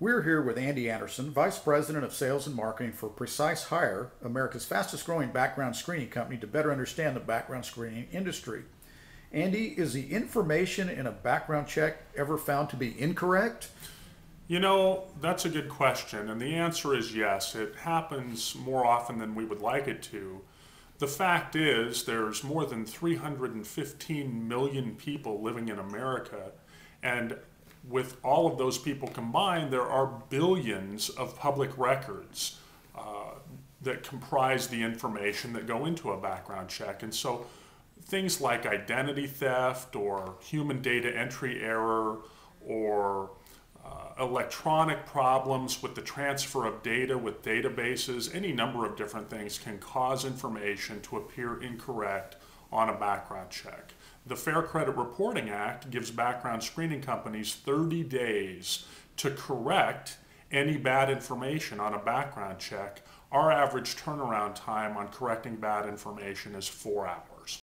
We're here with Andy Anderson, Vice President of Sales and Marketing for Precise Hire, America's fastest growing background screening company, to better understand the background screening industry. Andy, is the information in a background check ever found to be incorrect? You know, that's a good question, and the answer is yes. It happens more often than we would like it to. The fact is, there's more than 315 million people living in America, and with all of those people combined, there are billions of public records uh, that comprise the information that go into a background check. And so things like identity theft or human data entry error or uh, electronic problems with the transfer of data with databases, any number of different things can cause information to appear incorrect on a background check. The Fair Credit Reporting Act gives background screening companies 30 days to correct any bad information on a background check. Our average turnaround time on correcting bad information is four hours.